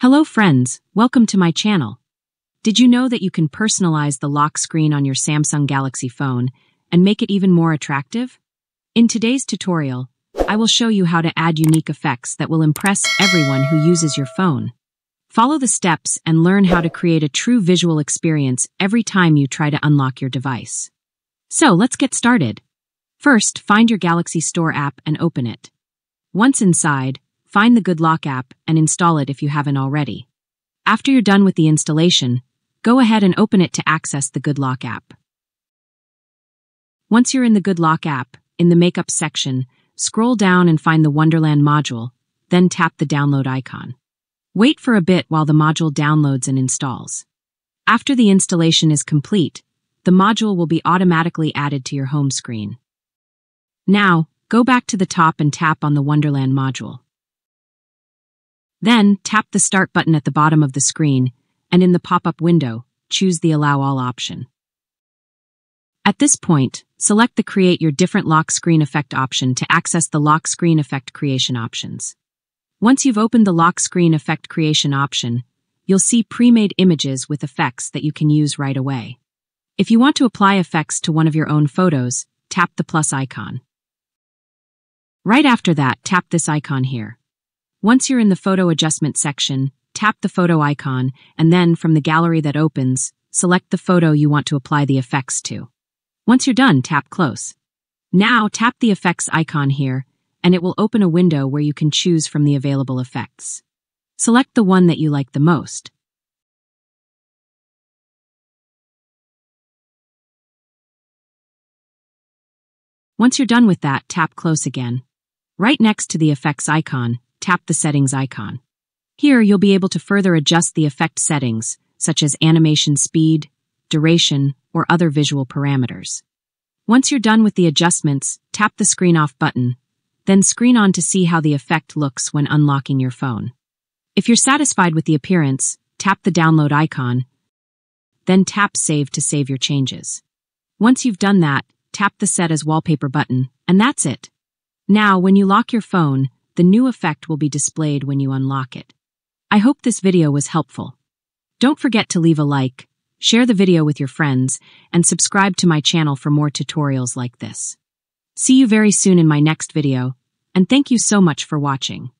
Hello friends, welcome to my channel. Did you know that you can personalize the lock screen on your Samsung Galaxy phone and make it even more attractive? In today's tutorial, I will show you how to add unique effects that will impress everyone who uses your phone. Follow the steps and learn how to create a true visual experience every time you try to unlock your device. So let's get started. First, find your Galaxy Store app and open it. Once inside, Find the Good Lock app and install it if you haven't already. After you're done with the installation, go ahead and open it to access the Good Lock app. Once you're in the Good Lock app, in the Makeup section, scroll down and find the Wonderland module, then tap the download icon. Wait for a bit while the module downloads and installs. After the installation is complete, the module will be automatically added to your home screen. Now, go back to the top and tap on the Wonderland module. Then, tap the Start button at the bottom of the screen, and in the pop-up window, choose the Allow All option. At this point, select the Create Your Different Lock Screen Effect option to access the Lock Screen Effect creation options. Once you've opened the Lock Screen Effect creation option, you'll see pre-made images with effects that you can use right away. If you want to apply effects to one of your own photos, tap the plus icon. Right after that, tap this icon here. Once you're in the photo adjustment section, tap the photo icon, and then from the gallery that opens, select the photo you want to apply the effects to. Once you're done, tap Close. Now tap the effects icon here, and it will open a window where you can choose from the available effects. Select the one that you like the most. Once you're done with that, tap Close again. Right next to the effects icon, tap the settings icon. Here, you'll be able to further adjust the effect settings, such as animation speed, duration, or other visual parameters. Once you're done with the adjustments, tap the screen off button, then screen on to see how the effect looks when unlocking your phone. If you're satisfied with the appearance, tap the download icon, then tap save to save your changes. Once you've done that, tap the set as wallpaper button, and that's it. Now, when you lock your phone, the new effect will be displayed when you unlock it. I hope this video was helpful. Don't forget to leave a like, share the video with your friends, and subscribe to my channel for more tutorials like this. See you very soon in my next video, and thank you so much for watching.